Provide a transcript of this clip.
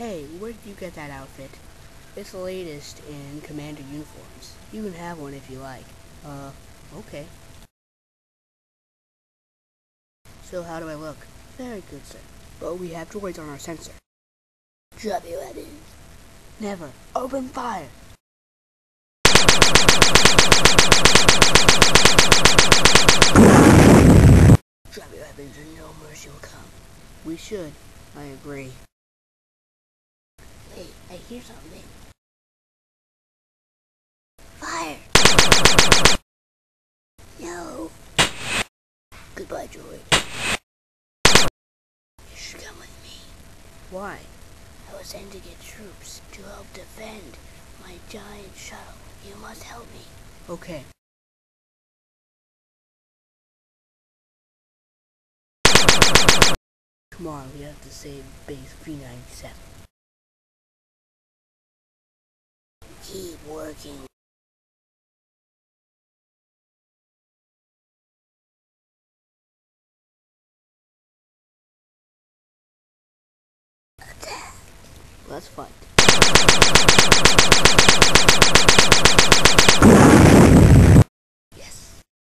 Hey, where did you get that outfit? It's the latest in commander uniforms. You can have one if you like. Uh, okay. So how do I look? Very good, sir. But we have droids on our sensor. Drop your weapons. Never. Open fire. Drop your weapons and no mercy will come. We should. I agree. Hear something. Fire! No. Goodbye, droid. You should come with me. Why? I was sent to get troops to help defend my giant shuttle. You must help me. Okay. Come on, we have to save base 397. Keep working. Let's fight.